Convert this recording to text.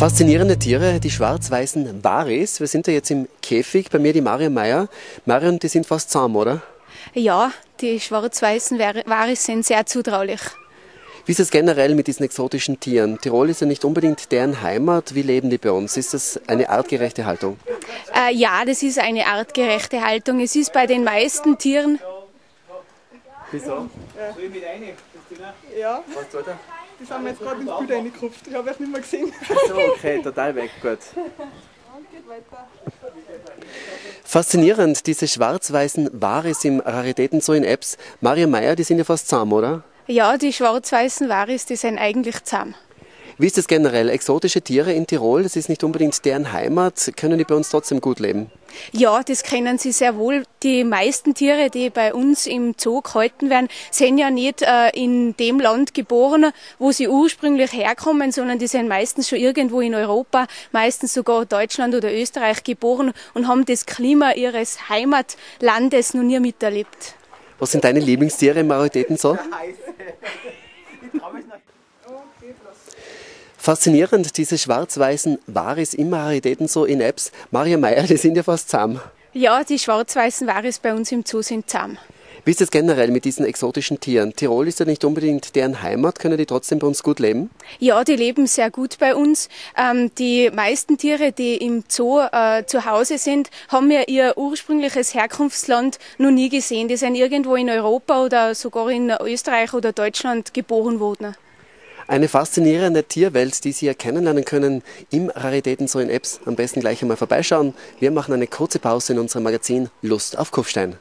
Faszinierende Tiere, die schwarz-weißen Varis. Wir sind ja jetzt im Käfig, bei mir die Marion Meyer. Marion, die sind fast zahm, oder? Ja, die schwarz-weißen Varis sind sehr zutraulich. Wie ist es generell mit diesen exotischen Tieren? Tirol ist ja nicht unbedingt deren Heimat. Wie leben die bei uns? Ist das eine artgerechte Haltung? Äh, ja, das ist eine artgerechte Haltung. Es ist bei den meisten Tieren. Wieso? Ja. Soll ich mit rein, Christina? Ja. Was tut er? Die sind mir jetzt gerade ins Bild reingekupft. Ich habe euch nicht mehr gesehen. So, okay, total weg, gut. Faszinierend, diese schwarz-weißen Varis im Raritätenzoo in Apps. Maria Meyer, die sind ja fast zahm, oder? Ja, die schwarz-weißen Varis, die sind eigentlich zahm. Wie ist das generell? Exotische Tiere in Tirol, das ist nicht unbedingt deren Heimat. Können die bei uns trotzdem gut leben? Ja, das kennen sie sehr wohl. Die meisten Tiere, die bei uns im Zoo gehalten werden, sind ja nicht äh, in dem Land geboren, wo sie ursprünglich herkommen, sondern die sind meistens schon irgendwo in Europa, meistens sogar Deutschland oder Österreich geboren und haben das Klima ihres Heimatlandes noch nie miterlebt. Was sind deine Lieblingstiere im Raritätenzoo? Faszinierend, diese schwarz-weißen Varis im Raritätenzoo in Apps. Maria Meyer, die sind ja fast zahm. Ja, die schwarz-weißen Varis bei uns im Zoo sind zahm. Wie ist es generell mit diesen exotischen Tieren? Tirol ist ja nicht unbedingt deren Heimat. Können die trotzdem bei uns gut leben? Ja, die leben sehr gut bei uns. Ähm, die meisten Tiere, die im Zoo äh, zu Hause sind, haben ja ihr ursprüngliches Herkunftsland noch nie gesehen. Die sind irgendwo in Europa oder sogar in Österreich oder Deutschland geboren worden. Eine faszinierende Tierwelt, die Sie ja kennenlernen können im Raritäten so in Apps. Am besten gleich einmal vorbeischauen. Wir machen eine kurze Pause in unserem Magazin Lust auf Kufstein.